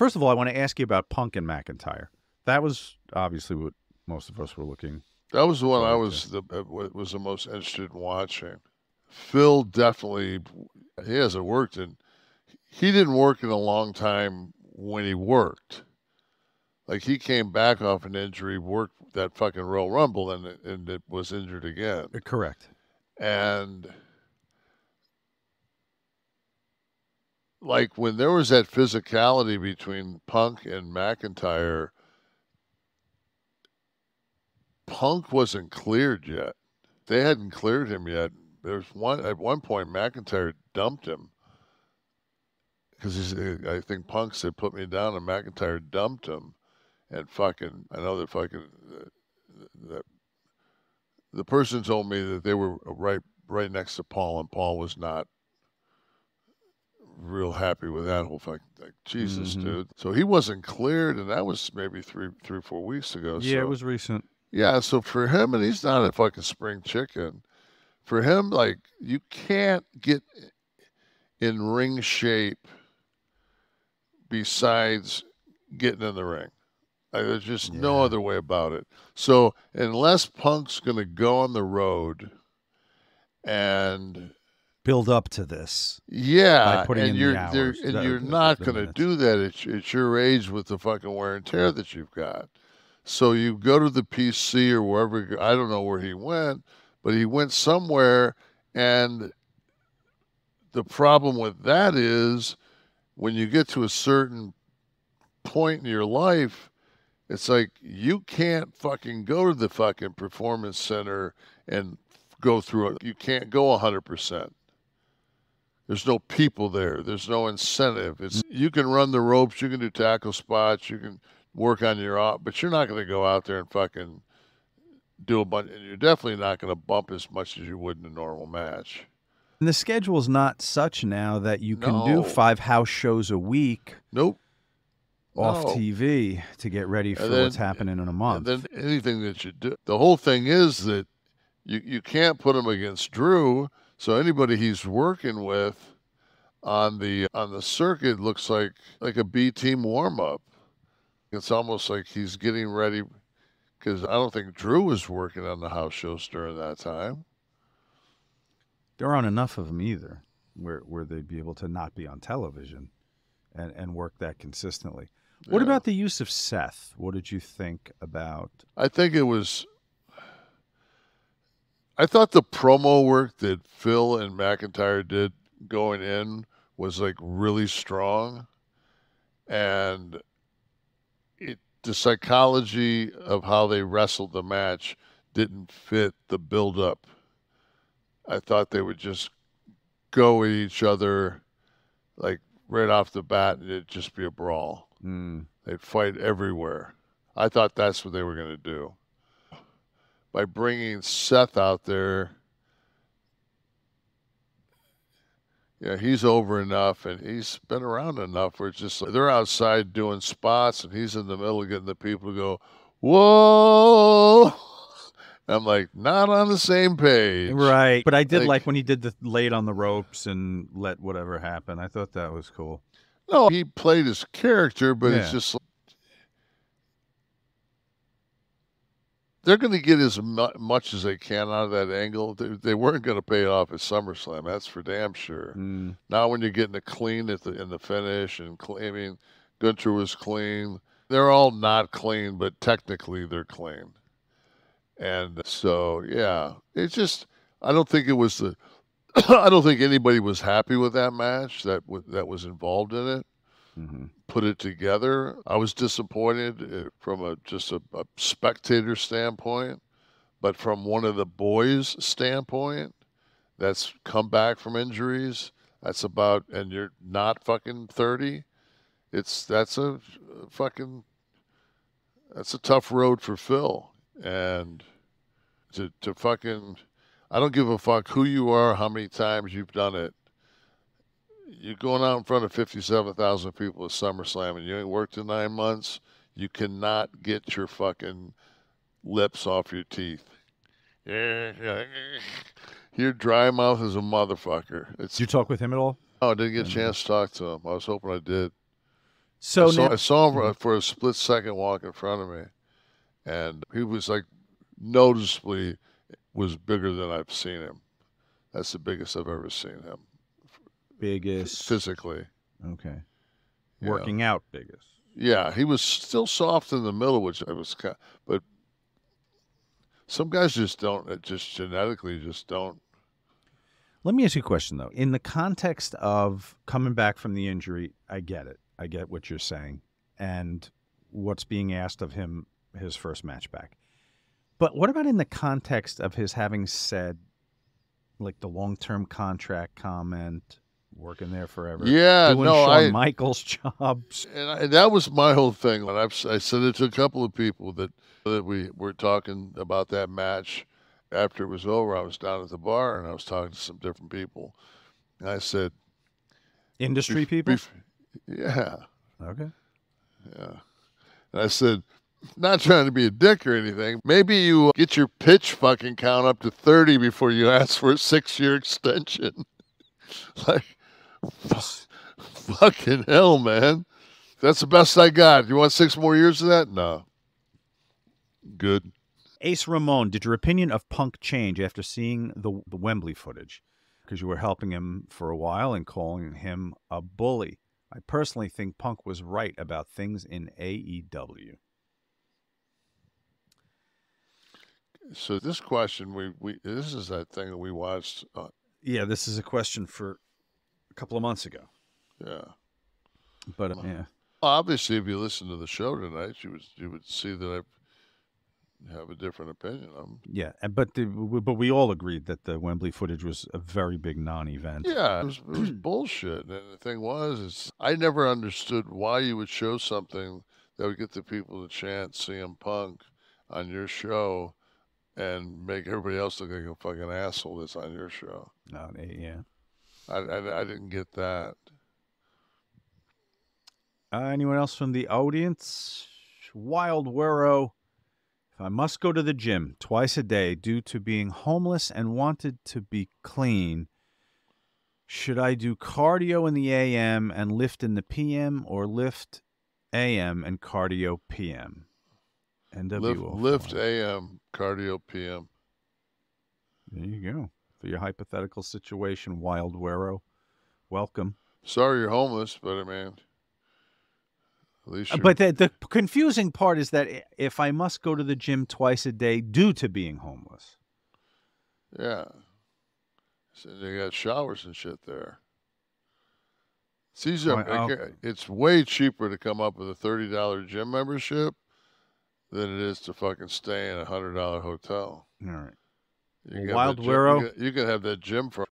First of all, I want to ask you about Punk and McIntyre. That was obviously what most of us were looking. That was the one I was the uh, was the most interested in watching. Phil definitely he hasn't worked in he didn't work in a long time when he worked. Like he came back off an injury, worked that fucking Royal Rumble, and and it was injured again. Correct. And like when there was that physicality between Punk and McIntyre, Punk wasn't cleared yet. They hadn't cleared him yet. There's one at one point McIntyre dumped him because I think Punk said put me down, and McIntyre dumped him, and fucking I know that fucking that the person told me that they were right right next to Paul, and Paul was not real happy with that whole fucking like Jesus, Mhm. dude. So he wasn't cleared, and that was maybe three three or four weeks ago. Yeah, so. it was recent. Yeah, so for him, and he's not a fucking spring chicken. For him, like you can't get in ring shape besides getting in the ring. Like, there's just no other way about it. So unless Punk's gonna go on the road and Build up to this. yeah, and you're hours, and the- you're not going to do that at, at your age with the fucking wear and tear that you've got. So you go to the PC or wherever I don't know where he went, but he went somewhere, and the problem with that is when you get to a certain point in your life, it's like you can't fucking go to the fucking performance center and go through it. You can't go hundred percent. There's no people there. There's no incentive. It's you can run the ropes, you can do tackle spots, you can work on your op, but you're not going to go out there and fucking do a bunch. And you're definitely not going to bump as much as you would in a normal match. And the schedule is not such now that you can No. do five house shows a week Nope. off No. TV to get ready for then- what's happening in a month. And then anything that you do, the whole thing is that you you can't put him against Drew. So anybody he's working with on the on the circuit looks like like a B team warm up. It's almost like he's getting ready because I don't think Drew was working on the house shows during that time. there aren't enough of them either where, where they'd be able to not be on television and, and work that consistently. What Yeah. about the use of Seth? What did you think about? I think it was. I thought the promo work that Phil and McIntyre did going in was like really strong, and it the psychology of how they wrestled the match didn't fit the build up. I thought they would just go at each other like right off the bat and it'd just be a brawl. Mm, They'd fight everywhere. I thought that's what they were going to do. By bringing Seth out there, yeah, he's over enough and he's been around enough where it's just like they're outside doing spots and he's in the middle getting the people to go, whoa. I'm like, not on the same page. right. But I did Like- like, when he did the laid on the ropes and let whatever happen. I thought that was cool. No, he played his character, but it's Yeah. just they're going to get as much as they can out of that angle. They, they weren't going to pay it off at SummerSlam. That's for damn sure. Mm, Now, when you're getting a clean at the in the finish, and cle- I mean, Gunther was clean. They're all not clean, but technically they're clean. And so, yeah, it's just I don't think it was the. I don't think anybody was happy with that match that w- that was involved in it hmm put it together. I was disappointed uh, from a just a, a spectator standpoint, but from one of the boys' standpoint, that's come back from injuries. That's about, and you're not fucking thirty. It's that's a fucking that's a tough road for Phil, and to to fucking, I don't give a fuck who you are, how many times you've done it you're going out in front of 57,000 people at SummerSlam and you ain't worked in nine months, you cannot get your fucking lips off your teeth. Yeah, yeah. Your dry mouth is a motherfucker. It's Did you talk with him at all? oh, I didn't get a mm-hmm. chance to talk to him. I was hoping I did. So I saw, now, I saw him for, for a split second walk in front of me, and he was like noticeably was bigger than I've seen him. That's the biggest I've ever seen him biggest. physically. Okay. Yeah. Working out biggest. Yeah, he was still soft in the middle, which I was kind. of, But some guys just don't. Uh, just genetically, just don't. Let me ask you a question though. In the context of coming back from the injury, I get it. I get what you're saying and what's being asked of him his first match back. But what about in the context of his having said like the long-term contract comment, working there forever. Yeah, doing no, Shawn I Michaels jobs. and I, that was my whole thing. And I've I said it to a couple of people that that we were talking about that match after it was over. I was down at the bar and I was talking to some different people. And I said, Industry "Bef- people? yeah, okay. yeah. And I said, not trying to be a dick or anything. Maybe you uh, get your pitch fucking count up to 30 before you ask for a six year extension. like, fucking hell, man. That's the best I got. You want six more years of that? No. Good. Ace Ramon, did your opinion of Punk change after seeing the the Wembley footage? Because you were helping him for a while and calling him a bully. I personally think Punk was right about things in AEW. So this question, we, we this is that thing that we watched. Uh, Yeah, this is a question for couple of months ago. yeah. But uh, Well, yeah, Obviously, if you listen to the show tonight, you would you would see that I have a different opinion. I'm yeah, and- but the, but we all agreed that the Wembley footage was a very big non-event. Yeah, it was, it was bullshit. And the thing was, is I never understood why you would show something that would get the people the chance to chant CM Punk on your show and make everybody else look like a fucking asshole that's on your show. No, eh, yeah. I, I, I didn't get that. Uh, anyone else from the audience? Wild Werrow. If I must go to the gym twice a day due to being homeless and wanted to be clean, should I do cardio in the AM and lift in the PM or lift AM and cardio PM? Lift, NWO. lift AM, cardio PM. There you go. For your hypothetical situation, Wild Werrow. Welcome. Sorry you're homeless, but I mean, at least Uh, But the, the confusing part is that if I must go to the gym twice a day due to being homeless, yeah. So they got showers and shit there. Why, oh. It's way cheaper to come up with a thirty dollar gym membership than it is to fucking stay in a hundred dollar hotel. all right. You Well, can have Wild that You can, you can have that gym for